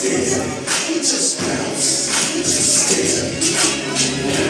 stare, just bounce, just stare.